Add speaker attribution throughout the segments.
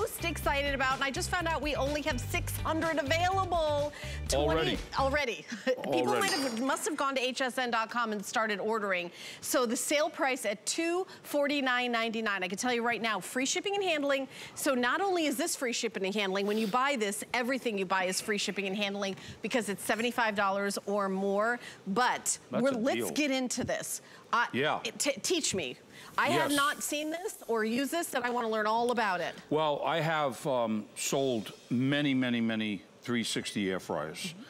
Speaker 1: most excited about, and I just found out we only have 600 available.
Speaker 2: 20, already.
Speaker 1: Already. People might have, must have gone to hsn.com and started ordering. So the sale price at $249.99. I can tell you right now, free shipping and handling. So not only is this free shipping and handling, when you buy this, everything you buy is free shipping and handling because it's $75 or more. But let's get into this.
Speaker 2: Uh, yeah.
Speaker 1: teach me. I yes. have not seen this or used this, and I want to learn all about it.
Speaker 2: Well, I have um, sold many, many, many 360 air fryers. Mm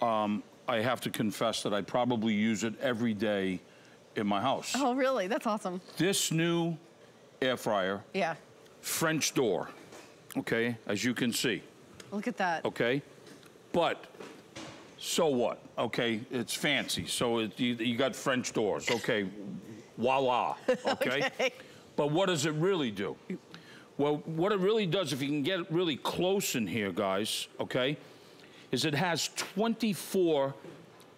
Speaker 2: -hmm. um, I have to confess that I probably use it every day in my house.
Speaker 1: Oh, really? That's awesome.
Speaker 2: This new air fryer.
Speaker 1: Yeah.
Speaker 2: French door, okay, as you can see.
Speaker 1: Look at that.
Speaker 2: Okay, but so what? Okay, it's fancy. So it, you, you, got French doors. Okay, voila, okay? okay? But what does it really do? Well, what it really does, if you can get really close in here, guys, okay, is it has 24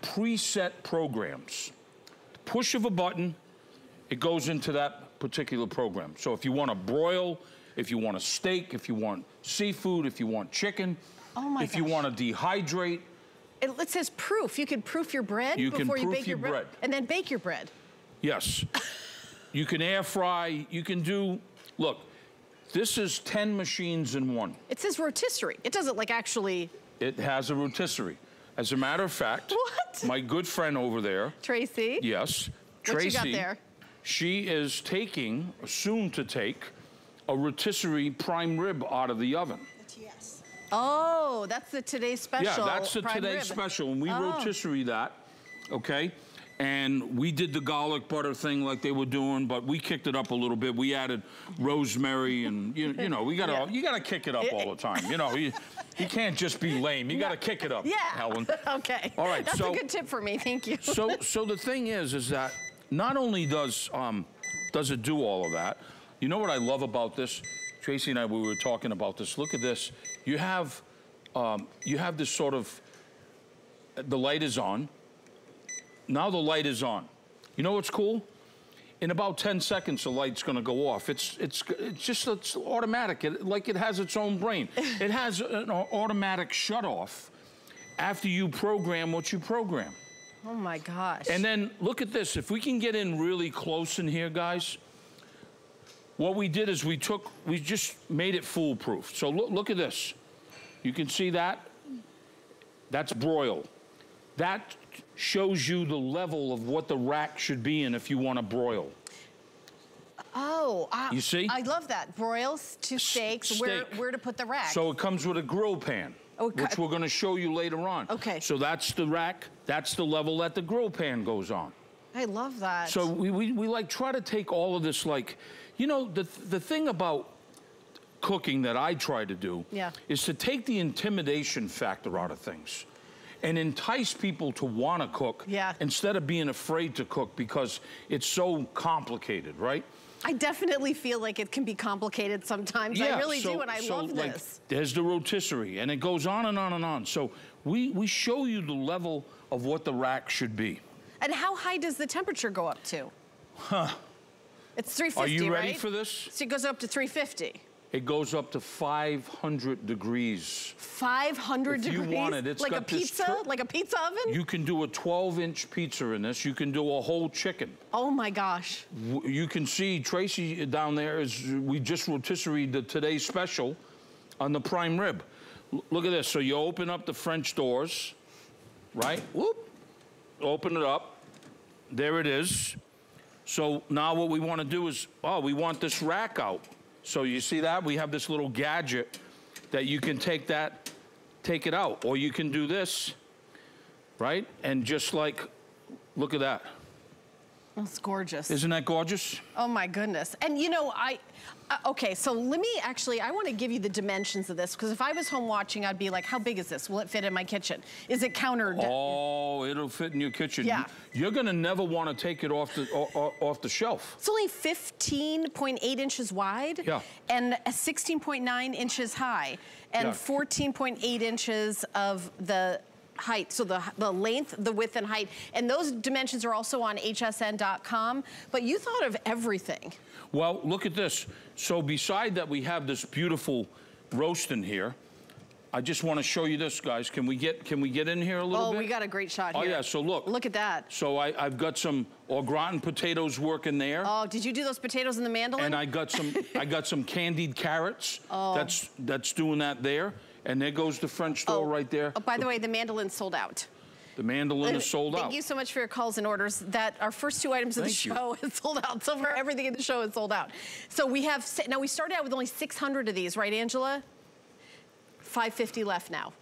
Speaker 2: preset programs. Push of a button, it goes into that particular program. So if you want to broil, if you want a steak, if you want seafood, if you want chicken,
Speaker 1: oh
Speaker 2: if
Speaker 1: gosh.
Speaker 2: you want to dehydrate.
Speaker 1: It, it, says proof. You can proof your bread
Speaker 2: you
Speaker 1: before
Speaker 2: you
Speaker 1: bake
Speaker 2: your,
Speaker 1: your bread.
Speaker 2: bread.
Speaker 1: And then bake your bread.
Speaker 2: Yes. you can air fry, you can do, look, this is 10 machines in one.
Speaker 1: It says rotisserie. It doesn't like actually.
Speaker 2: It has a rotisserie. As a matter of fact,
Speaker 1: what?
Speaker 2: my good friend over there.
Speaker 1: Tracy.
Speaker 2: Yes.
Speaker 1: What
Speaker 2: Tracy.
Speaker 1: you got there?
Speaker 2: She is taking, soon to take, a rotisserie prime rib out of the oven.
Speaker 1: Yes. Oh, that's the today's special.
Speaker 2: Yeah, that's the today's special. And we oh. rotisserie that, okay? And we did the garlic butter thing like they were doing, but we kicked it up a little bit. We added rosemary and you, you know we gotta yeah. you gotta kick it up all the time. You know you, you can't just be lame. You gotta kick it up,
Speaker 1: yeah.
Speaker 2: Helen.
Speaker 1: okay.
Speaker 2: All right.
Speaker 1: That's
Speaker 2: so,
Speaker 1: a good tip for me. Thank you.
Speaker 2: so so the thing is is that not only does um, does it do all of that, you know what I love about this? Tracy and I we were talking about this. Look at this. You have um, you have this sort of the light is on now the light is on. You know what's cool? In about 10 seconds, the light's gonna go off. It's, it's, it's just it's automatic, it, like it has its own brain. it has an automatic shut off after you program what you program.
Speaker 1: Oh my gosh.
Speaker 2: And then look at this. If we can get in really close in here, guys, what we did is we took, we just made it foolproof. So look, look at this. You can see that? That's broil. That shows you the level of what the rack should be in if you want to broil.
Speaker 1: Oh,
Speaker 2: uh, you see?
Speaker 1: I love that. Broils, to steaks,
Speaker 2: Steak.
Speaker 1: where, where to put the rack.
Speaker 2: So it comes with a grill pan, oh, which we're gonna show you later on.
Speaker 1: Okay.
Speaker 2: So that's the rack, that's the level that the grill pan goes on.
Speaker 1: I love that.
Speaker 2: So we, we, we like try to take all of this like, you know, the, the thing about cooking that I try to do
Speaker 1: yeah.
Speaker 2: is to take the intimidation factor out of things and entice people to want to cook
Speaker 1: yeah.
Speaker 2: instead of being afraid to cook because it's so complicated, right?
Speaker 1: I definitely feel like it can be complicated sometimes.
Speaker 2: Yeah,
Speaker 1: I really
Speaker 2: so,
Speaker 1: do, and I
Speaker 2: so
Speaker 1: love
Speaker 2: like,
Speaker 1: this.
Speaker 2: There's the rotisserie, and it goes on and on and on. So we, we show you the level of what the rack should be.
Speaker 1: And how high does the temperature go up to?
Speaker 2: Huh.
Speaker 1: It's 350,
Speaker 2: Are you ready
Speaker 1: right?
Speaker 2: for this?
Speaker 1: So it goes up to 350.
Speaker 2: It goes up to 500 degrees.
Speaker 1: 500
Speaker 2: if
Speaker 1: degrees?
Speaker 2: you want it, it's
Speaker 1: like a pizza? Like a pizza oven?
Speaker 2: You can do a 12-inch pizza in this. You can do a whole chicken.
Speaker 1: Oh my gosh.
Speaker 2: You can see Tracy down there is we just rotisserie the today's special on the prime rib. L look at this. So you open up the French doors, right? Whoop. Open it up. There it is. So now what we want to do is, oh, we want this rack out. So you see that? We have this little gadget that you can take that, take it out. Or you can do this, right? And just like, look at that.
Speaker 1: That's gorgeous.
Speaker 2: Isn't that gorgeous?
Speaker 1: Oh my goodness. And you know, I, uh, okay, so let me actually, I want to give you the dimensions of this because if I was home watching, I'd be like, how big is this? Will it fit in my kitchen? Is it countered?
Speaker 2: Oh, it'll fit in your kitchen.
Speaker 1: Yeah.
Speaker 2: You're going to never want to take it off the, off the shelf.
Speaker 1: It's only 15.8 inches wide.
Speaker 2: Yeah.
Speaker 1: And 16.9 inches high. And 14.8 inches of the height. So the, the length, the width, and height. And those dimensions are also on hsn.com. But you thought of everything.
Speaker 2: Well, look at this. So beside that, we have this beautiful roast in here. I just want to show you this, guys. Can we get can we get in here a little
Speaker 1: oh,
Speaker 2: bit?
Speaker 1: Oh, we got a great shot
Speaker 2: oh,
Speaker 1: here.
Speaker 2: oh, yeah, so look.
Speaker 1: Look at that.
Speaker 2: So I, I've got some au gratin potatoes working there.
Speaker 1: Oh, did you do those potatoes in the mandolin?
Speaker 2: And I got some I got some candied carrots. Oh. That's that's doing that there. And there goes the French door
Speaker 1: oh.
Speaker 2: right there.
Speaker 1: Oh, by the, the way, the mandolin sold out.
Speaker 2: The mandolin is sold
Speaker 1: Thank
Speaker 2: out.
Speaker 1: Thank you so much for your calls and orders. That our first two items of the show is sold out. So far, everything in the show is sold out. So we have now we started out with only 600 of these, right, Angela? 550 left now.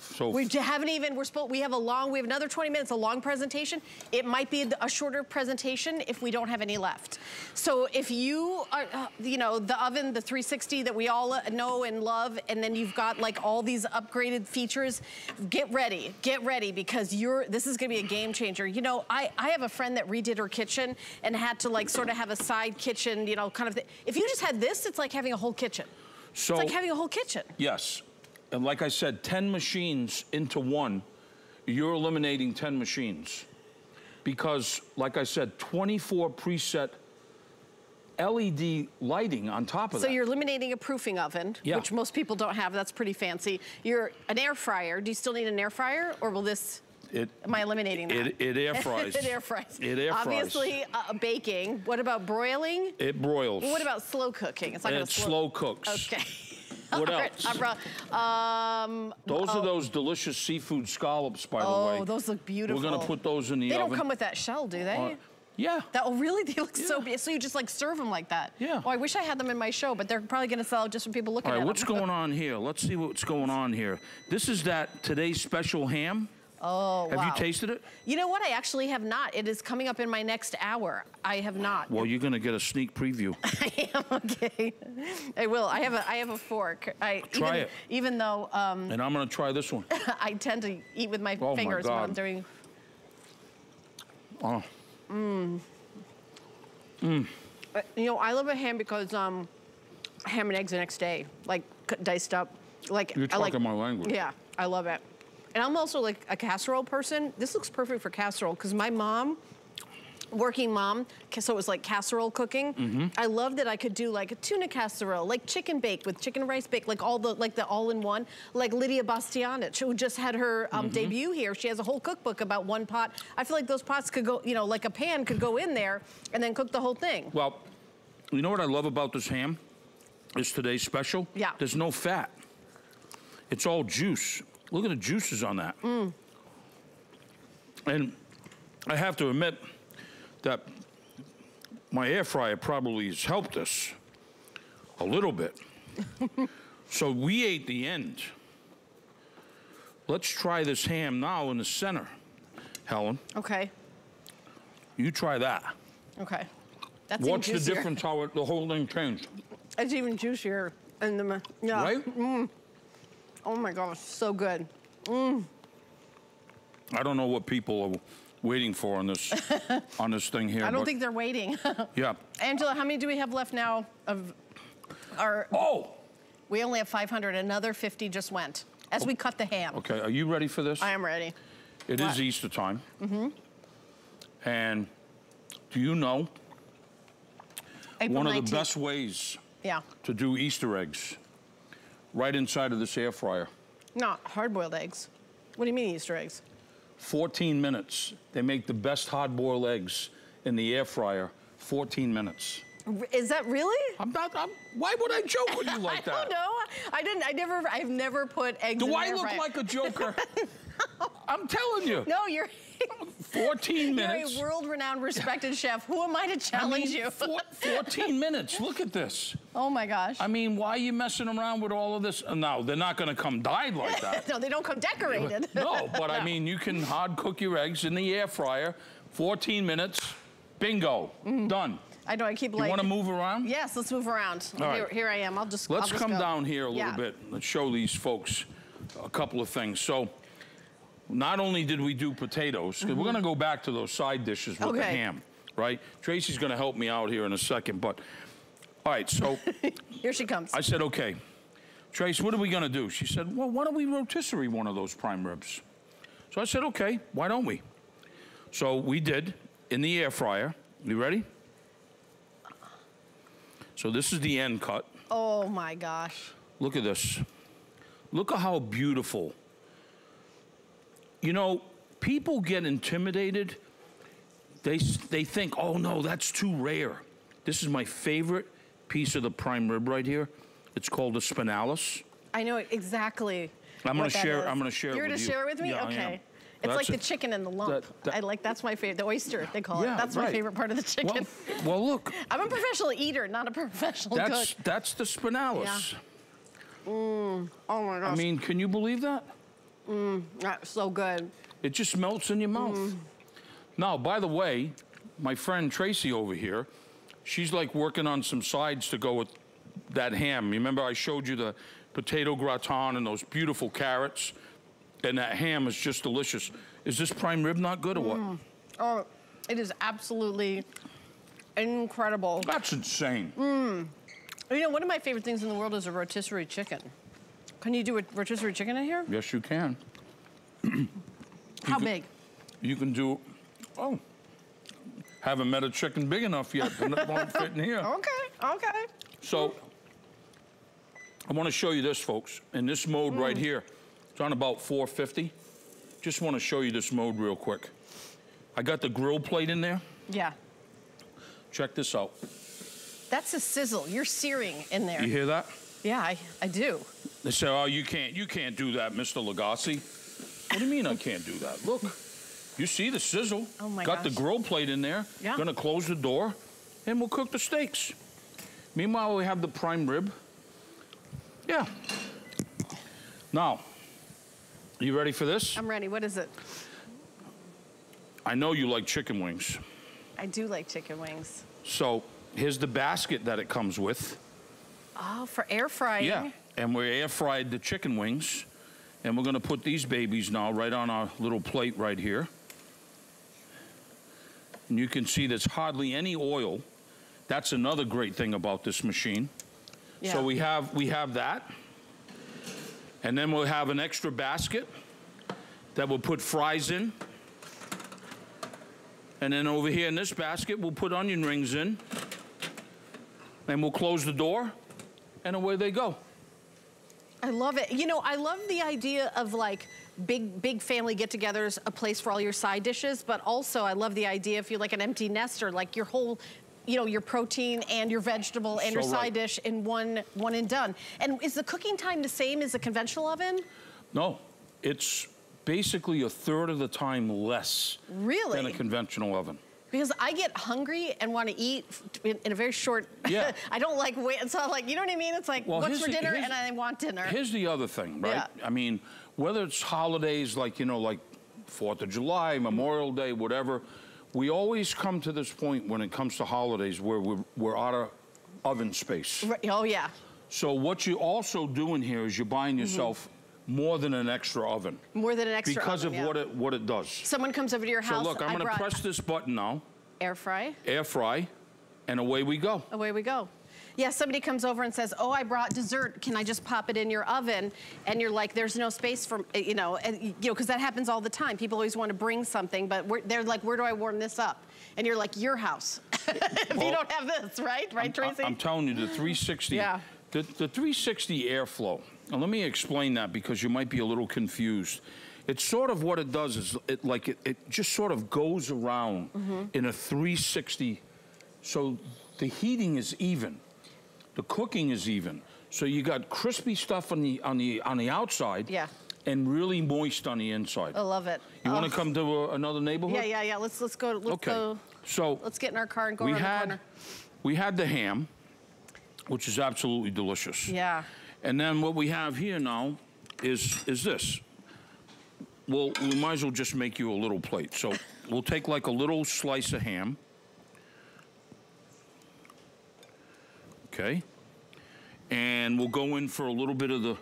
Speaker 1: So we haven't even, we're supposed, we have a long, we have another 20 minutes, a long presentation. It might be a shorter presentation if we don't have any left. So if you are, uh, you know, the oven, the 360 that we all know and love, and then you've got like all these upgraded features, get ready, get ready because you're, this is gonna be a game changer. You know, I, I have a friend that redid her kitchen and had to like sort of have a side kitchen, you know, kind of, if you just had this, it's like having a whole kitchen. So, it's like having a whole kitchen.
Speaker 2: Yes, and like I said, 10 machines into one, you're eliminating 10 machines. Because, like I said, 24 preset LED lighting on top of
Speaker 1: so
Speaker 2: that.
Speaker 1: So you're eliminating a proofing oven, yeah. which most people don't have. That's pretty fancy. You're an air fryer. Do you still need an air fryer, or will this? It, Am I eliminating that?
Speaker 2: It, it air fries.
Speaker 1: it air fries.
Speaker 2: It air
Speaker 1: fries. Obviously, uh, baking. What about broiling?
Speaker 2: It broils.
Speaker 1: What about slow cooking?
Speaker 2: It's not it slow, slow cooks.
Speaker 1: Okay.
Speaker 2: What else? Um, those oh. are those delicious seafood scallops, by
Speaker 1: oh,
Speaker 2: the way.
Speaker 1: Oh, those look beautiful.
Speaker 2: We're gonna put those in the
Speaker 1: they
Speaker 2: oven.
Speaker 1: They don't come with that shell, do they? Uh,
Speaker 2: yeah.
Speaker 1: That oh really? They look yeah. so big. So you just like serve them like that?
Speaker 2: Yeah.
Speaker 1: Oh, I wish I had them in my show, but they're probably going to sell just for people looking at it.
Speaker 2: All right, what's going on here? Let's see what's going on here. This is that today's special ham.
Speaker 1: Oh,
Speaker 2: Have
Speaker 1: wow.
Speaker 2: you tasted it?
Speaker 1: You know what? I actually have not. It is coming up in my next hour. I have not.
Speaker 2: Well, you're going to get a sneak preview.
Speaker 1: I am okay. I will. I have a I have a fork. I
Speaker 2: try
Speaker 1: even,
Speaker 2: it.
Speaker 1: Even though. Um,
Speaker 2: and I'm going to try this one.
Speaker 1: I tend to eat with my
Speaker 2: oh
Speaker 1: fingers
Speaker 2: my
Speaker 1: when I'm doing.
Speaker 2: Oh.
Speaker 1: Mmm. Mmm. You know, I love a ham because um, ham and eggs the next day, like diced up. Like
Speaker 2: you're talking
Speaker 1: I like,
Speaker 2: my language.
Speaker 1: Yeah, I love it. And I'm also like a casserole person. This looks perfect for casserole because my mom, working mom, so it was like casserole cooking. Mm -hmm. I love that I could do like a tuna casserole, like chicken bake with chicken rice bake, like all the like the all in one. Like Lidia Bastianich, who just had her um, mm -hmm. debut here. She has a whole cookbook about one pot. I feel like those pots could go, you know, like a pan could go in there and then cook the whole thing.
Speaker 2: Well, you know what I love about this ham? Is today's special?
Speaker 1: Yeah.
Speaker 2: There's no fat. It's all juice. Look at the juices on that.
Speaker 1: Mm.
Speaker 2: And I have to admit that my air fryer probably has helped us a little bit. so we ate the end. Let's try this ham now in the center, Helen.
Speaker 1: Okay.
Speaker 2: You try that.
Speaker 1: Okay. That's
Speaker 2: What's the difference how it, the whole thing changed?
Speaker 1: It's even juicier. in the, yeah.
Speaker 2: Right?
Speaker 1: Mm. Oh my gosh, so good. Mm.
Speaker 2: I don't know what people are waiting for on this on this thing here.
Speaker 1: I don't think they're waiting.
Speaker 2: yeah.
Speaker 1: Angela, how many do we have left now of our
Speaker 2: Oh.
Speaker 1: We only have 500. Another 50 just went as we cut the ham.
Speaker 2: Okay, are you ready for this?
Speaker 1: I am ready.
Speaker 2: It what? is Easter time.
Speaker 1: Mm-hmm.
Speaker 2: And do you know
Speaker 1: April
Speaker 2: one
Speaker 1: 19th.
Speaker 2: of the best ways
Speaker 1: yeah.
Speaker 2: to do Easter eggs right inside of this air fryer.
Speaker 1: Not hard-boiled eggs. What do you mean Easter eggs?
Speaker 2: 14 minutes. They make the best hard-boiled eggs in the air fryer. 14 minutes.
Speaker 1: Is that really?
Speaker 2: I'm not. I'm, why would I joke with you like that?
Speaker 1: I don't know. I didn't. I never. I've never put eggs.
Speaker 2: Do I look
Speaker 1: fryer.
Speaker 2: like a joker? no. I'm telling you.
Speaker 1: No, you're.
Speaker 2: 14 minutes.
Speaker 1: You're a world-renowned, respected chef. Who am I to challenge I mean, you?
Speaker 2: four, 14 minutes. Look at this.
Speaker 1: Oh my gosh.
Speaker 2: I mean, why are you messing around with all of this? Uh, no, they're not going to come dyed like that.
Speaker 1: no, they don't come decorated.
Speaker 2: no, but no. I mean, you can hard cook your eggs in the air fryer. 14 minutes. Bingo. Mm. Done.
Speaker 1: I know, I keep like...
Speaker 2: You want to move around?
Speaker 1: Yes, let's move around. All
Speaker 2: right.
Speaker 1: here, here I am. I'll just
Speaker 2: Let's
Speaker 1: I'll just
Speaker 2: come
Speaker 1: go.
Speaker 2: down here a little
Speaker 1: yeah.
Speaker 2: bit. Let's show these folks a couple of things. So, not only did we do potatoes, mm -hmm. we're going to go back to those side dishes with
Speaker 1: okay.
Speaker 2: the ham, right? Tracy's going to help me out here in a second, but all right, so
Speaker 1: here she comes.
Speaker 2: I said, okay, Trace, what are we going to do? She said, well, why don't we rotisserie one of those prime ribs? So I said, okay, why don't we? So we did in the air fryer. You ready? So this is the end cut.
Speaker 1: Oh my gosh.
Speaker 2: Look at this. Look at how beautiful. You know, people get intimidated. They, they think, oh no, that's too rare. This is my favorite piece of the prime rib right here. It's called a spinalis.
Speaker 1: I know exactly.
Speaker 2: I'm gonna share.
Speaker 1: is.
Speaker 2: I'm gonna share.
Speaker 1: You're gonna share it with me?
Speaker 2: Yeah,
Speaker 1: okay. It's
Speaker 2: That's
Speaker 1: like the
Speaker 2: it.
Speaker 1: chicken in the lump.
Speaker 2: That- that-
Speaker 1: I like that's my favorite. The oyster they call
Speaker 2: Yeah,
Speaker 1: it. That's my favorite part of the chicken.
Speaker 2: Well, well, look,
Speaker 1: I'm a professional eater, not a professional
Speaker 2: that's
Speaker 1: cook.
Speaker 2: that's the spinalis.
Speaker 1: Oh my gosh.
Speaker 2: I mean, can you believe that?
Speaker 1: Mm, that's so good.
Speaker 2: It just melts in your mouth.
Speaker 1: Mm.
Speaker 2: Now, by the way, my friend Tracy over here, she's like working on some sides to go with that ham. You remember I showed you the potato gratin and those beautiful carrots? And that ham is just delicious. Is this prime rib not good or what? Mm.
Speaker 1: Oh, it is absolutely incredible.
Speaker 2: That's insane. Mmm.
Speaker 1: You know, one of my favorite things in the world is a rotisserie chicken. Can you do a rotisserie chicken in here?
Speaker 2: Yes, you can.
Speaker 1: How
Speaker 2: can-
Speaker 1: big?
Speaker 2: You can do, oh, haven't met a chicken big enough yet, it won't fit in here.
Speaker 1: Okay, okay.
Speaker 2: So I want to show you this, folks. In this mode right
Speaker 1: Mm.
Speaker 2: here, it's on about 450. Just want to show you this mode real quick. I got the grill plate in there.
Speaker 1: Yeah.
Speaker 2: Check this out.
Speaker 1: That's a sizzle. You're searing in there.
Speaker 2: You hear that?
Speaker 1: Yeah, I, I do.
Speaker 2: They say, "Oh, you can't, you can't do that, Mr. Lagasse." What do you mean I can't do that? Look, you see the sizzle.
Speaker 1: Oh, my
Speaker 2: Got the grill plate in there.
Speaker 1: Yeah.
Speaker 2: Gonna close the door, and we'll cook the steaks. Meanwhile, we have the prime rib. Yeah. Now, you ready for this?
Speaker 1: I'm ready. What is it?
Speaker 2: I know you like chicken wings.
Speaker 1: I do like chicken wings.
Speaker 2: So here's the basket that it comes with.
Speaker 1: Oh, for air frying.
Speaker 2: Yeah. And we air fried the chicken wings. And we're gonna put these babies now right on our little plate right here. And you can see there's hardly any oil. That's another great thing about this machine.
Speaker 1: Yeah.
Speaker 2: So we have we have that. And then we'll have an extra basket that we'll put fries in. And then over here in this basket, we'll put onion rings in. And we'll close the door, and away they go.
Speaker 1: I love it. You know, I love the idea of like big, big family get-togethers, a place for all your side dishes, but also I love the idea if you're like an empty nester, like your whole, you know, your protein and your vegetable and your side
Speaker 2: right.
Speaker 1: dish in one, one and done. And is the cooking time the same as a conventional oven?
Speaker 2: No, it's basically a third of the time less
Speaker 1: Really?
Speaker 2: than a conventional oven.
Speaker 1: Because I get hungry and want to eat in, in a very short.
Speaker 2: Yeah.
Speaker 1: I don't like wait. So I'm like, you know what I mean? It's like,
Speaker 2: Well,
Speaker 1: what's for dinner? And I want dinner.
Speaker 2: Here's the other thing, right?
Speaker 1: Yeah.
Speaker 2: I mean, whether it's holidays like, you know, like Fourth of July, Memorial Day, whatever, we always come to this point when it comes to holidays where we're, we're out of oven space.
Speaker 1: Right, Oh yeah.
Speaker 2: So what you're also doing here is you're buying yourself more than an extra oven
Speaker 1: More than an extra
Speaker 2: because
Speaker 1: oven,
Speaker 2: of
Speaker 1: yeah.
Speaker 2: what it what it does.
Speaker 1: Someone comes over to your house.
Speaker 2: So look, I'm going to press this button now,
Speaker 1: air fry.
Speaker 2: air fry, and away we go.
Speaker 1: Away we go. Yeah, somebody comes over and says, "Oh, I brought dessert. Can I just pop it in your oven?" And you're like, "There's no space for eh, you know, and, you know, because that happens all the time. People always want to bring something, but we're, they're like, "Where do I warm this up?" And you're like, "Your house." if you don't have this, right? Right,
Speaker 2: I'm,
Speaker 1: Tracy?
Speaker 2: I'm telling you, the 360,
Speaker 1: Yeah.
Speaker 2: the, the 360 airflow. And let me explain that because you might be a little confused. It's sort of what it does is it like it, it just sort of goes around
Speaker 1: Mm-hmm.
Speaker 2: in a 360. So the heating is even, the cooking is even. So you got crispy stuff on the on the on the outside,
Speaker 1: Yeah.
Speaker 2: and really moist on the inside.
Speaker 1: I love it.
Speaker 2: you want
Speaker 1: Oh.
Speaker 2: to come to a, another neighborhood?
Speaker 1: Yeah, yeah, yeah. Let's let's go. Let's
Speaker 2: Okay.
Speaker 1: go.
Speaker 2: So
Speaker 1: Let's get in our car and go
Speaker 2: we
Speaker 1: around the
Speaker 2: had
Speaker 1: corner.
Speaker 2: we had the ham, which is absolutely delicious.
Speaker 1: Yeah.
Speaker 2: And then what we have here now is is this. Well, we might as well just make you a little plate. So we'll take like a little slice of ham. Okay. And we'll go in for a little bit of the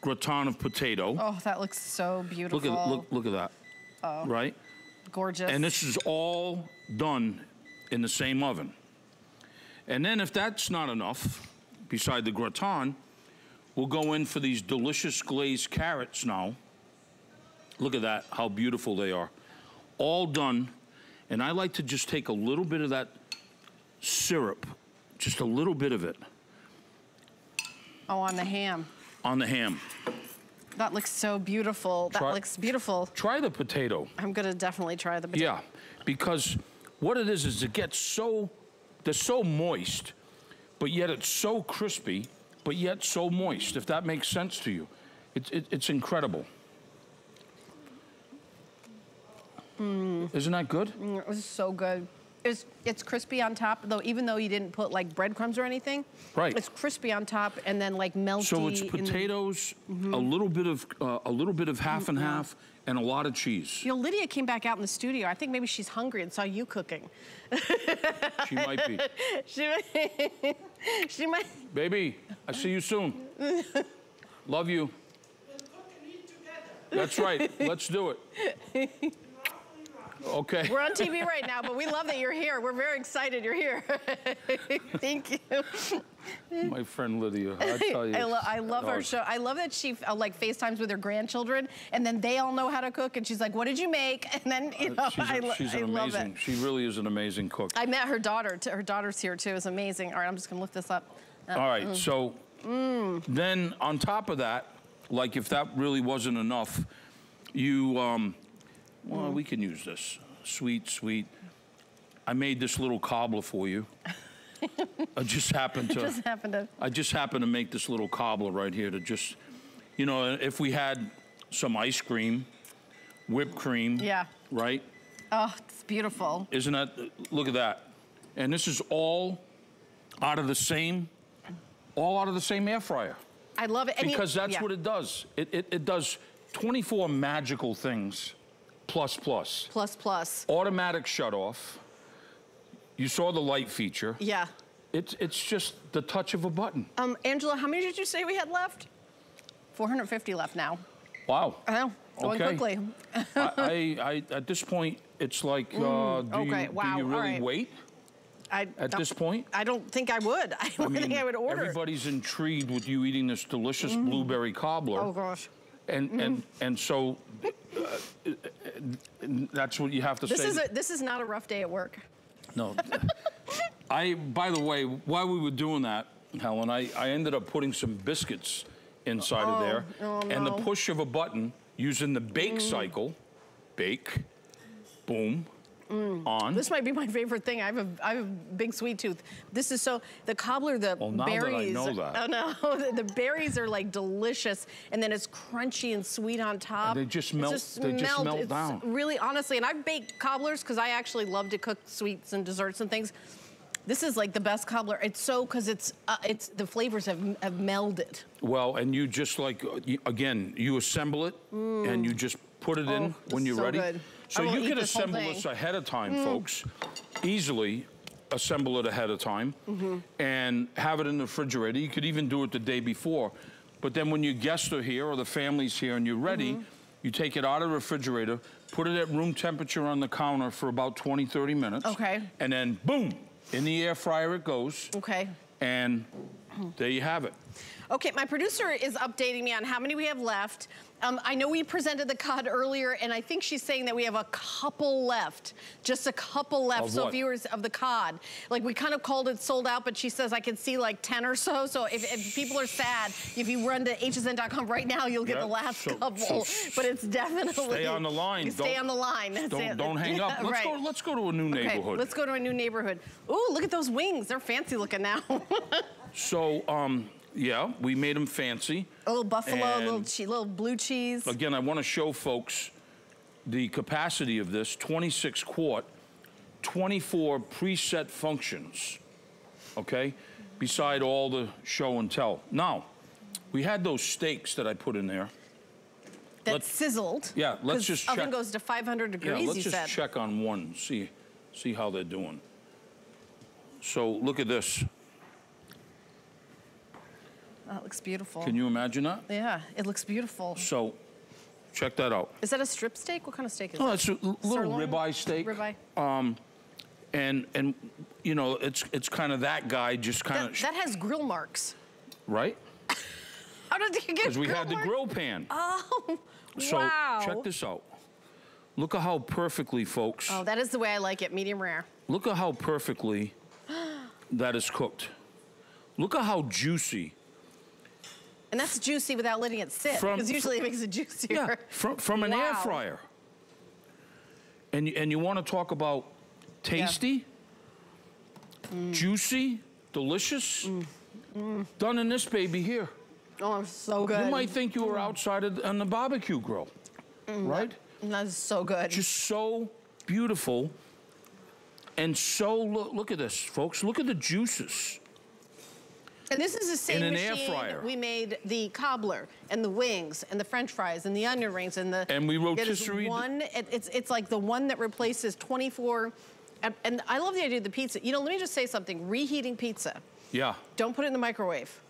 Speaker 2: gratin of potato.
Speaker 1: Oh, that looks so beautiful.
Speaker 2: look at look look at that.
Speaker 1: Oh.
Speaker 2: Right?
Speaker 1: Gorgeous.
Speaker 2: And this is all done in the same oven. And then if that's not enough, beside the gratin, we'll go in for these delicious glazed carrots now. Look at that, how beautiful they are. All done. And I like to just take a little bit of that syrup, just a little bit of it,
Speaker 1: Oh, on the ham.
Speaker 2: on the ham.
Speaker 1: That looks so beautiful. That looks beautiful.
Speaker 2: Try the potato.
Speaker 1: I'm gonna definitely try the potato.
Speaker 2: Yeah, because what it is is it gets so, they're so moist, but yet it's so crispy, but yet so moist, if that makes sense to you. It, it, it's incredible. Isn't that good?
Speaker 1: Mm, It was so good. It's, it's crispy on top, though, even though you didn't put like breadcrumbs or anything.
Speaker 2: Right.
Speaker 1: It's crispy on top and then like melty.
Speaker 2: So it's
Speaker 1: in the-
Speaker 2: potatoes,
Speaker 1: Mm-hmm.
Speaker 2: a little bit of uh, a little bit of half and half, and a lot of cheese.
Speaker 1: You know, Lidia came back out in the studio. I think maybe she's hungry and saw you cooking.
Speaker 2: She might be.
Speaker 1: She might. she might.
Speaker 2: Baby, I see you soon. Love you. That's right. Let's do it. Okay.
Speaker 1: We're on TV right now, but we love that you're here. We're very excited you're here. Thank you.
Speaker 2: My friend Lidia, I tell you.
Speaker 1: I, lo- I love our
Speaker 2: oh,
Speaker 1: show. I love that she uh, like FaceTimes with her grandchildren, and then they all know how to cook, and she's like, "What did you make?" And then you know,
Speaker 2: She's,
Speaker 1: I,
Speaker 2: a-
Speaker 1: lo-
Speaker 2: she's
Speaker 1: I
Speaker 2: an
Speaker 1: love it.
Speaker 2: amazing. She really is an amazing cook.
Speaker 1: I met her daughter. Her daughter's here too. It's amazing. All right, I'm just gonna lift this up.
Speaker 2: All right. So then on top of that, like if that really wasn't enough, you um, well we can use this sweet sweet. I made this little cobbler for you. I just happened to.
Speaker 1: Just happened to.
Speaker 2: I just happened to make this little cobbler right here to just, you know, if we had some ice cream, whipped cream.
Speaker 1: Yeah.
Speaker 2: Right?
Speaker 1: Oh, it's beautiful.
Speaker 2: Isn't that, look at that. And this is all out of the same, all out of the same air fryer.
Speaker 1: I love it. You-
Speaker 2: Because that's
Speaker 1: yeah.
Speaker 2: what it does. It, it, it does 24 magical things, plus, plus.
Speaker 1: Plus plus.
Speaker 2: Automatic shut off. You saw the light feature.
Speaker 1: Yeah.
Speaker 2: It's, it's just the touch of a button.
Speaker 1: Um, Angela, how many did you say we had left? 450 left now.
Speaker 2: Wow.
Speaker 1: I know. Going
Speaker 2: Okay.
Speaker 1: quickly.
Speaker 2: I, I, I, at this point, it's like, uh, do,
Speaker 1: okay,
Speaker 2: you,
Speaker 1: wow,
Speaker 2: do you really
Speaker 1: right.
Speaker 2: wait
Speaker 1: I
Speaker 2: at this point?
Speaker 1: I don't think I would. I don't think I would order.
Speaker 2: everybody's intrigued with you eating this delicious blueberry cobbler,
Speaker 1: Oh gosh.
Speaker 2: and and and so uh, that's what you have to
Speaker 1: This
Speaker 2: say.
Speaker 1: is a, this is not a rough day at work.
Speaker 2: no, I. By the way, while we were doing that, Helen, I, I ended up putting some biscuits inside of there,
Speaker 1: oh,
Speaker 2: and the
Speaker 1: no. Mm.
Speaker 2: push of a button using the bake cycle, bake, boom, on.
Speaker 1: Mm. This might be my favorite thing. I have a I have a big sweet tooth. This is so the cobbler the
Speaker 2: Well, now that I
Speaker 1: berries.
Speaker 2: know that.
Speaker 1: Oh no, the, the berries are like delicious, and then it's crunchy and sweet on top.
Speaker 2: they just
Speaker 1: It
Speaker 2: melt- they just melt
Speaker 1: It's
Speaker 2: down.
Speaker 1: Really, honestly, and I bake cobblers because I actually love to cook sweets and desserts and things. This is like the best cobbler. It's so because it's uh, it's the flavors have have melded.
Speaker 2: Well, and you just like again, you assemble it and you just put it in
Speaker 1: Mm. Oh, this
Speaker 2: when you're
Speaker 1: so
Speaker 2: ready.
Speaker 1: good.
Speaker 2: So you can assemble.
Speaker 1: Mm.
Speaker 2: this ahead of time, folks. Easily assemble it ahead of time
Speaker 1: Mm-hmm.
Speaker 2: and have it in the refrigerator. You could even do it the day before. But then when your guests are here or the family's here and you're ready,
Speaker 1: Mm-hmm.
Speaker 2: you take it out of the refrigerator, put it at room temperature on the counter for about 20, 30 minutes.
Speaker 1: Okay.
Speaker 2: And then boom, in the air fryer it goes.
Speaker 1: Okay.
Speaker 2: And there you have it.
Speaker 1: Okay, my producer is updating me on how many we have left. Um, I know we presented the cod earlier, and I think she's saying that we have a couple left, just a couple left.
Speaker 2: Of
Speaker 1: so viewers of the cod, like we kind of called it sold out, but she says I can see like 10 or so. So if, if people are sad, if you run to hsn.com right now, you'll get
Speaker 2: Yeah,
Speaker 1: the last
Speaker 2: so-
Speaker 1: couple.
Speaker 2: so
Speaker 1: but it's definitely
Speaker 2: Stay on the line.
Speaker 1: Stay
Speaker 2: Don't-
Speaker 1: on the line.
Speaker 2: Don't, don't hang up. Let's,
Speaker 1: right.
Speaker 2: go, let's go to a new
Speaker 1: Okay,
Speaker 2: neighborhood.
Speaker 1: let's go to a new neighborhood. Ooh, look at those wings. They're fancy looking now.
Speaker 2: So, um, yeah, we made them fancy.
Speaker 1: a little buffalo, a little, little blue cheese.
Speaker 2: Again, I want to show folks the capacity of this 26 quart, 24 preset functions, okay, beside all the show and tell. Now, we had those steaks that I put in there.
Speaker 1: That
Speaker 2: let's-
Speaker 1: sizzled.
Speaker 2: Yeah, let's just check.
Speaker 1: oven goes to 500 degrees,
Speaker 2: Yeah,
Speaker 1: let's
Speaker 2: just
Speaker 1: said.
Speaker 2: check on one, see, see how they're doing. So look at this.
Speaker 1: That looks beautiful.
Speaker 2: Can you imagine that?
Speaker 1: Yeah, it looks beautiful.
Speaker 2: So, check that out.
Speaker 1: Is that a strip steak? What kind of steak is
Speaker 2: No,
Speaker 1: that?
Speaker 2: it's a little
Speaker 1: Sirloin?
Speaker 2: ribeye steak.
Speaker 1: Ribeye.
Speaker 2: Um, And and you know, it's it's kind of that guy just kind of
Speaker 1: that has grill marks.
Speaker 2: right.
Speaker 1: How did you get it?
Speaker 2: Because we had the grill pan.
Speaker 1: Oh,
Speaker 2: So
Speaker 1: wow.
Speaker 2: check this out. Look at how perfectly, folks.
Speaker 1: Oh, that is the way I like it, medium rare.
Speaker 2: Look at how perfectly that is cooked. Look at how juicy.
Speaker 1: And that's juicy without letting it sit,
Speaker 2: From-
Speaker 1: because usually it makes it juicier.
Speaker 2: Yeah, from, from an air fryer. And, you- and you want to talk about tasty,
Speaker 1: Mm.
Speaker 2: juicy, delicious? Mm. Mm. Done in this baby here.
Speaker 1: Oh, so good.
Speaker 2: You might think you were mm. outside of, on the barbecue grill, right?
Speaker 1: That is so good.
Speaker 2: Just so beautiful and so, look, look at this, folks. Look at the juices.
Speaker 1: And this is the same
Speaker 2: an air
Speaker 1: machine
Speaker 2: fryer.
Speaker 1: we made the cobbler and the wings and the French fries and the onion rings and the.
Speaker 2: And we rotisserie-
Speaker 1: one. It, it's it's like the one that replaces 24. And, and I love the idea of the pizza. You know, let me just say something. Reheating pizza.
Speaker 2: Yeah,
Speaker 1: Don't put it in the microwave.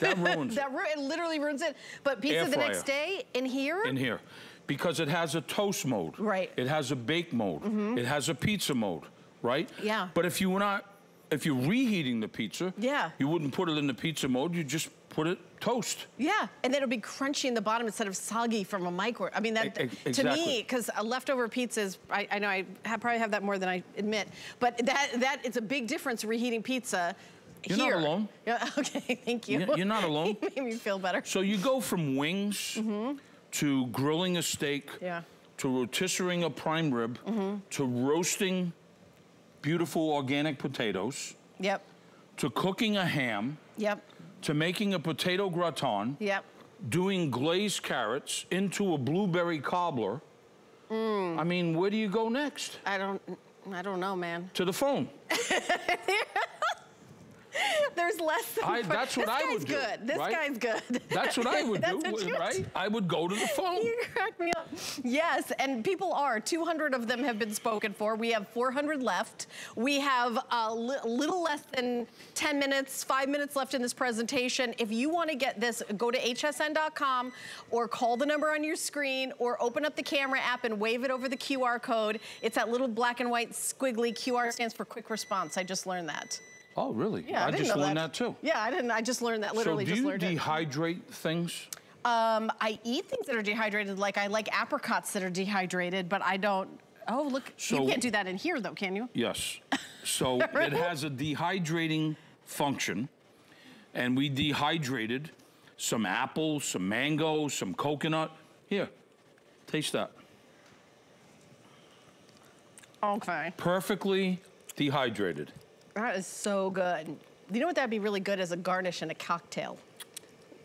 Speaker 2: that ruins
Speaker 1: that ru- it literally ruins it. But pizza
Speaker 2: Air
Speaker 1: the next day in here.
Speaker 2: in here because it has a toast mode.
Speaker 1: Right.
Speaker 2: It has a bake mode. Mm -hmm. It has a pizza mode, right?
Speaker 1: Yeah.
Speaker 2: But if you were not, if you're reheating the pizza,
Speaker 1: Yeah.
Speaker 2: you wouldn't put it in the pizza mode. You just put it toast.
Speaker 1: Yeah, and then it'll be crunchy in the bottom instead of soggy from a microwave. I mean, that
Speaker 2: E- e-
Speaker 1: to me,
Speaker 2: exactly.
Speaker 1: because leftover pizzas, I, I know I have, probably have that more than I admit, but that that it's a big difference reheating pizza.
Speaker 2: You're not
Speaker 1: here.
Speaker 2: alone.
Speaker 1: Yeah, okay, thank you.
Speaker 2: You- you're not alone.
Speaker 1: You made me feel better.
Speaker 2: So you go from wings mm-hmm. to grilling a steak.
Speaker 1: Yeah.
Speaker 2: to rotisserie a prime rib, mm-hmm. to roasting beautiful organic potatoes,
Speaker 1: Yep,
Speaker 2: to cooking a ham,
Speaker 1: yep,
Speaker 2: to making a potato gratin.
Speaker 1: yep.
Speaker 2: doing glazed carrots into a blueberry cobbler.
Speaker 1: Mm.
Speaker 2: I mean, where do you go next?
Speaker 1: I don't, I don't know, man.
Speaker 2: To the phone.
Speaker 1: There's less than.
Speaker 2: I- that's what
Speaker 1: this
Speaker 2: I would do,
Speaker 1: good. This
Speaker 2: right?
Speaker 1: guy's good.
Speaker 2: That's what I would do,
Speaker 1: you would
Speaker 2: right? I would go to the phone.
Speaker 1: You crack me up. Yes, and people are. 200 of them have been spoken for. We have 400 left. We have a li- little less than 10 minutes, five minutes left in this presentation. If you want to get this, go to hsn.com or call the number on your screen or open up the camera app and wave it over the QR code. It's that little black and white squiggly QR stands for quick response. I just learned that.
Speaker 2: Oh, really?
Speaker 1: Yeah, I,
Speaker 2: I,
Speaker 1: didn't
Speaker 2: just
Speaker 1: know
Speaker 2: learned that. too.
Speaker 1: Yeah, I didn't. I just learned that. Literally
Speaker 2: so do
Speaker 1: just
Speaker 2: you
Speaker 1: learned it.
Speaker 2: dehydrate things?
Speaker 1: Um, I eat things that are dehydrated, like I like apricots that are dehydrated, but I don't. Oh, look,
Speaker 2: So-
Speaker 1: you can't do that in here, though, can you?
Speaker 2: Yes. So it has a dehydrating function, and we dehydrated some apples, some mango, some coconut. Here, taste that.
Speaker 1: Okay,
Speaker 2: Perfectly dehydrated.
Speaker 1: That is so good. You know what that'd be really good as a garnish in a cocktail?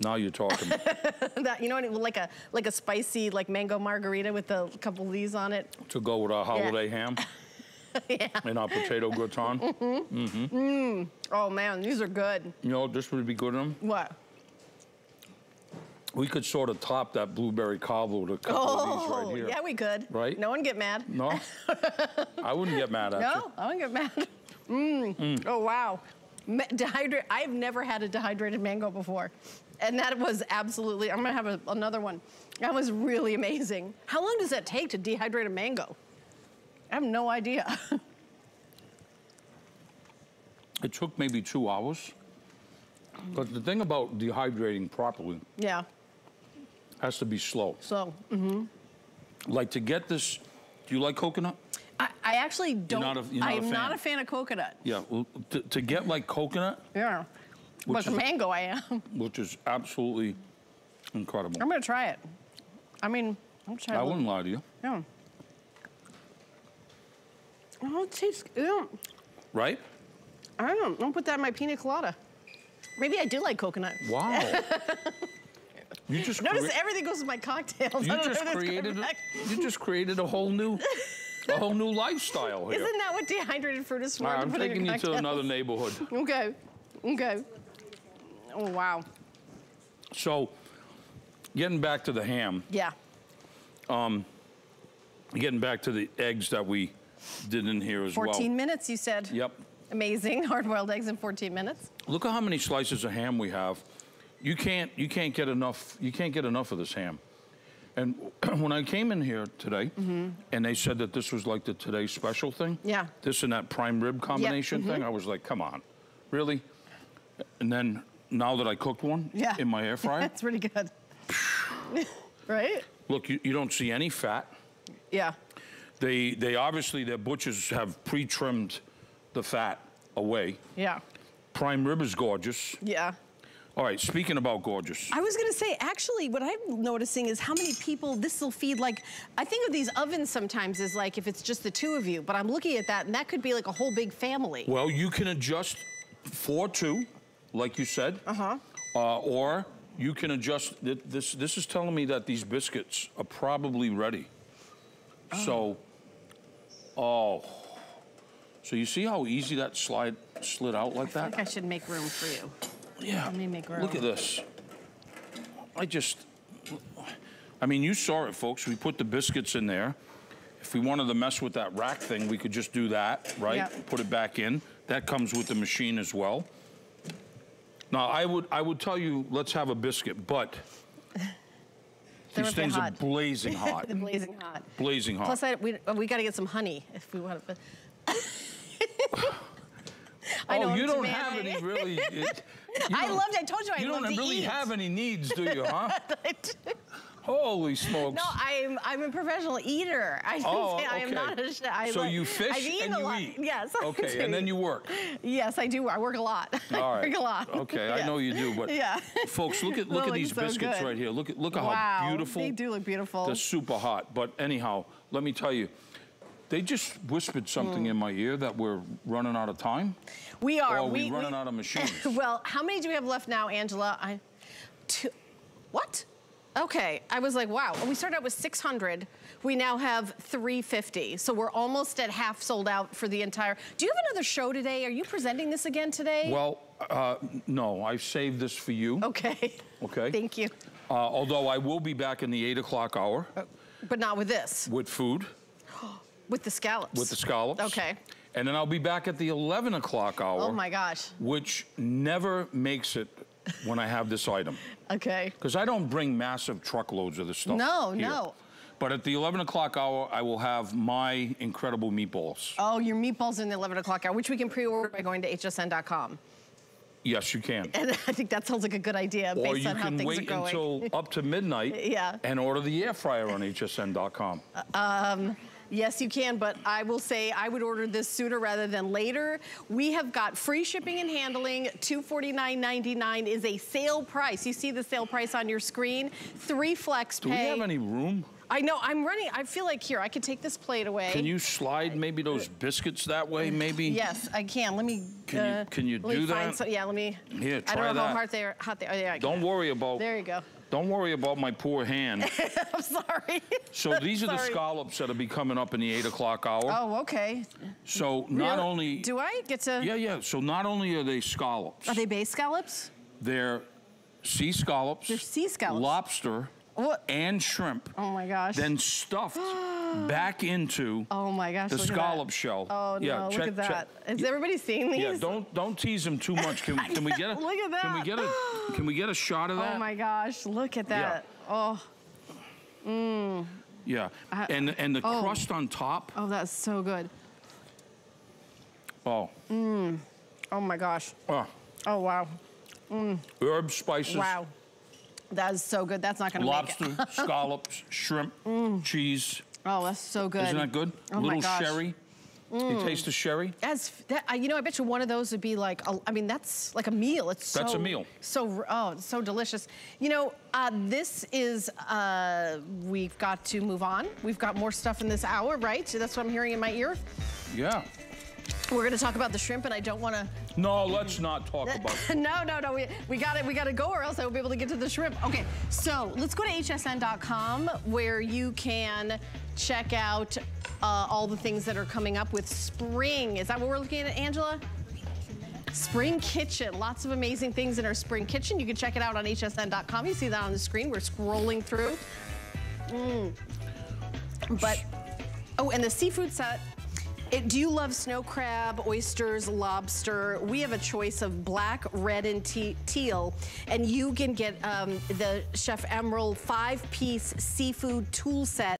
Speaker 2: Now you're talking.
Speaker 1: that you know what? Like a like a spicy like mango margarita with a couple of these on it.
Speaker 2: to go with our holiday ham yeah. and our potato gratin. Mm-hmm. Mhm.
Speaker 1: Oh man, these are good.
Speaker 2: You know, this would be good on them.
Speaker 1: What?
Speaker 2: We could sort of top that blueberry cobbler with a couple of these
Speaker 1: Oh,
Speaker 2: right here.
Speaker 1: yeah, we could.
Speaker 2: Right?
Speaker 1: No one get mad.
Speaker 2: No, I wouldn't get mad at you.
Speaker 1: No, I wouldn't get mad. Mm. Oh wow, dehydrate. I've never had a dehydrated mango before, and that was absolutely. I'm gonna have a, another one. That was really amazing. How long does that take to dehydrate a mango? I have no idea.
Speaker 2: It took maybe two hours. But the thing about dehydrating properly
Speaker 1: yeah.
Speaker 2: has to be slow.
Speaker 1: So
Speaker 2: Like to get this, do you like coconut?
Speaker 1: I, I actually don't.
Speaker 2: not a- not
Speaker 1: I
Speaker 2: a
Speaker 1: not a fan of coconut.
Speaker 2: Yeah, well, to, to get like coconut,
Speaker 1: Yeah. But
Speaker 2: is-
Speaker 1: mango, I am.
Speaker 2: which is absolutely incredible.
Speaker 1: I'm gonna try it. I mean, I'm trying.
Speaker 2: I wouldn't lie to you,
Speaker 1: Yeah. Oh, it tastes. Ew.
Speaker 2: right?
Speaker 1: I don't. Don't put that in my pina colada. Maybe I do like coconut.
Speaker 2: Wow. you just
Speaker 1: Notice everything goes in my cocktails.
Speaker 2: You just created a, you just created a whole new a whole new lifestyle here.
Speaker 1: Isn't that what dehydrated fruit is for?
Speaker 2: Right, I'm taking you to another neighborhood.
Speaker 1: Okay. Okay. Oh wow.
Speaker 2: So, getting back to the ham,
Speaker 1: Yeah.
Speaker 2: Um, getting back to the eggs that we did in here as
Speaker 1: 14
Speaker 2: well.
Speaker 1: minutes, you said.
Speaker 2: Yep.
Speaker 1: Amazing. Hard-boiled eggs in 14 minutes.
Speaker 2: Look at how many slices of ham we have. You can't you can't get enough you can't get enough of this ham. And when I came in here today, and they said that this was like the today special thing.
Speaker 1: Yeah.
Speaker 2: this and that prime rib combination
Speaker 1: mm-hmm.
Speaker 2: thing, I was like, come on, really? And then now that I cooked one
Speaker 1: Yeah.
Speaker 2: in my air fryer,
Speaker 1: That's pretty good. right?
Speaker 2: look, you, you don't see any fat.
Speaker 1: Yeah.
Speaker 2: They, they obviously, their butchers have pre-trimmed the fat away.
Speaker 1: Yeah.
Speaker 2: Prime rib is gorgeous.
Speaker 1: Yeah.
Speaker 2: All right, speaking about gorgeous.
Speaker 1: I was gonna say, actually, what I'm noticing is how many people this will feed. Like, I think of these ovens sometimes as like if it's just the two of you, but I'm looking at that and that could be like a whole big family.
Speaker 2: Well, you can adjust for two, like you said.
Speaker 1: Uh-huh.
Speaker 2: Uh, or you can adjust, th- this, this is telling me that these biscuits are probably ready. Oh. So, oh. So you see how easy that slide slid out like that?
Speaker 1: I think I should make room for you.
Speaker 2: Yeah.
Speaker 1: Let me make
Speaker 2: Look at this. I just, I mean, you saw it, folks. We put the biscuits in there. If we wanted to mess with that rack thing, we could just do that, right?
Speaker 1: Yep.
Speaker 2: Put it back in. That comes with the machine as well. Now, I would, I would tell you, let's have a biscuit, but these things are blazing hot,
Speaker 1: They're blazing hot.
Speaker 2: blazing hot.
Speaker 1: Plus, I, we, we got to get some honey if we want to. I know
Speaker 2: oh, you don't have any really. it-
Speaker 1: I loved. I told you I
Speaker 2: You
Speaker 1: love
Speaker 2: don't really
Speaker 1: eat.
Speaker 2: have any needs, do you, huh? Holy smokes.
Speaker 1: No, I'm I'm a professional eater. I,
Speaker 2: Oh,
Speaker 1: I am
Speaker 2: okay.
Speaker 1: not a chef. I
Speaker 2: So
Speaker 1: like-
Speaker 2: you fish
Speaker 1: I've eaten
Speaker 2: and
Speaker 1: a
Speaker 2: you
Speaker 1: lot.
Speaker 2: eat.
Speaker 1: Yes.
Speaker 2: Okay, and then you work.
Speaker 1: Yes, I do. I work a lot. I work a lot.
Speaker 2: Okay, I know you do, but
Speaker 1: Yeah.
Speaker 2: folks, look at look at these
Speaker 1: so
Speaker 2: biscuits
Speaker 1: good.
Speaker 2: right here. Look at look at
Speaker 1: wow,
Speaker 2: how beautiful.
Speaker 1: They do look beautiful.
Speaker 2: They're super hot. But anyhow, let me tell you, they just whispered something in my ear that we're running out of time.
Speaker 1: we are.
Speaker 2: are we,
Speaker 1: we,
Speaker 2: running
Speaker 1: we-
Speaker 2: out of machines?
Speaker 1: Well, how many do we have left now, Angela? I, two, what? Okay, I was like, wow. We started out with 600. We now have 350. So we're almost at half sold out for the entire. Do you have another show today? Are you presenting this again today?
Speaker 2: well, uh, no, I saved this for you.
Speaker 1: Okay.
Speaker 2: Okay.
Speaker 1: Thank you.
Speaker 2: Uh, although I will be back in the eight o'clock hour
Speaker 1: But not with this.
Speaker 2: with food,
Speaker 1: With the scallops.
Speaker 2: with the scallops.
Speaker 1: Okay.
Speaker 2: And then I'll be back at the 11 o'clock hour.
Speaker 1: Oh my gosh.
Speaker 2: Which never makes it when I have this item.
Speaker 1: Okay.
Speaker 2: Because I don't bring massive truckloads of this stuff.
Speaker 1: No,
Speaker 2: here.
Speaker 1: no.
Speaker 2: But at the 11 o'clock hour, I will have my incredible meatballs.
Speaker 1: Oh, your meatballs in the 11 o'clock hour, which we can pre-order by going to hsn.com.
Speaker 2: Yes, you can.
Speaker 1: And I think that sounds like a good idea
Speaker 2: Or
Speaker 1: based
Speaker 2: you
Speaker 1: on how
Speaker 2: can
Speaker 1: things are
Speaker 2: wait
Speaker 1: going.
Speaker 2: until up to midnight
Speaker 1: Yeah.
Speaker 2: and order the air fryer on hsn.com.
Speaker 1: Yes, you can, but I will say I would order this sooner rather than later. We have got free shipping and handling. $249.99 is a sale price. You see the sale price on your screen. Three flex pay.
Speaker 2: Do we have any room?
Speaker 1: I know, I'm running. I feel like here, I could take this plate away.
Speaker 2: Can you slide maybe those biscuits that way, maybe?
Speaker 1: Yes, I can. Let me.
Speaker 2: Can you-
Speaker 1: uh,
Speaker 2: can you do that?
Speaker 1: some- yeah, let me.
Speaker 2: Here,
Speaker 1: I
Speaker 2: try
Speaker 1: don't know
Speaker 2: that.
Speaker 1: how hot they are. Hot they are. Yeah, I
Speaker 2: Don't worry about
Speaker 1: There you go.
Speaker 2: Don't worry about my poor hand.
Speaker 1: I'm sorry.
Speaker 2: So these are the scallops that'll be coming up in the eight o'clock hour.
Speaker 1: Oh, okay.
Speaker 2: So not
Speaker 1: Really?
Speaker 2: only
Speaker 1: Do I get to?
Speaker 2: yeah yeah. So not only are they scallops,
Speaker 1: Are they bay scallops?
Speaker 2: they're sea scallops,
Speaker 1: They're sea scallops.
Speaker 2: lobster,
Speaker 1: What?
Speaker 2: and shrimp.
Speaker 1: Oh my gosh.
Speaker 2: Then stuffed back into
Speaker 1: Oh my gosh.
Speaker 2: the
Speaker 1: that.
Speaker 2: scallop shell.
Speaker 1: Oh no!
Speaker 2: Yeah,
Speaker 1: look at that.
Speaker 2: check.
Speaker 1: Is everybody seeing these?
Speaker 2: Yeah, don't don't tease them too much. Can, can we get a
Speaker 1: Look at
Speaker 2: Can we
Speaker 1: that.
Speaker 2: get a Can we get a shot of that?
Speaker 1: Oh my gosh! Look at that. Oh, Mmm.
Speaker 2: Yeah, and and the
Speaker 1: oh.
Speaker 2: crust on top.
Speaker 1: oh, that's so good.
Speaker 2: Oh, Mmm.
Speaker 1: Oh my gosh.
Speaker 2: oh,
Speaker 1: Oh wow.
Speaker 2: Mm. herb spices,
Speaker 1: Wow. That is so good. That's not gonna make it.
Speaker 2: lobster, scallops, shrimp, mm. cheese.
Speaker 1: Oh, that's so good.
Speaker 2: Isn't that good?
Speaker 1: Oh my
Speaker 2: Little
Speaker 1: gosh. Mm.
Speaker 2: sherry. You taste the sherry?
Speaker 1: As that, I- you know, I bet you one of those would be like, a, I mean, that's like a meal. It's
Speaker 2: That's a meal.
Speaker 1: So oh, it's so delicious. You know, uh, this is. Uh, we've got to move on. We've got more stuff in this hour, right? So that's what I'm hearing in my ear.
Speaker 2: Yeah.
Speaker 1: We're going to talk about the shrimp, and I don't want to.
Speaker 2: No, let's not talk about.
Speaker 1: no, no, no. We, we got it. We got to go, or else I won't be able to get to the shrimp. Okay, so let's go to hsn.com where you can check out uh, all the things that are coming up with spring. Is that what we're looking at, Angela? Spring Kitchen. Lots of amazing things in our Spring Kitchen. You can check it out on hsn.com. You see that on the screen. We're scrolling through. Mm. But, oh, and the seafood set. It, do you love snow crab, oysters, lobster? We have a choice of black, red, and te- teal. And you can get um, the Chef Emeril five piece seafood tool set